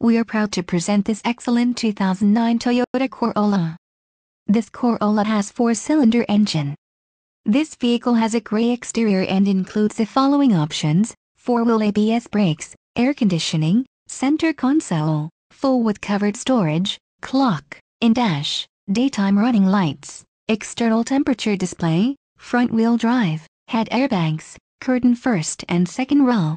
we are proud to present this excellent 2009 Toyota Corolla. This Corolla has four-cylinder engine. This vehicle has a gray exterior and includes the following options, 4-wheel ABS brakes, air conditioning, center console, full with covered storage, clock, in-dash, daytime running lights, external temperature display, front-wheel drive, head airbags, curtain first and second row.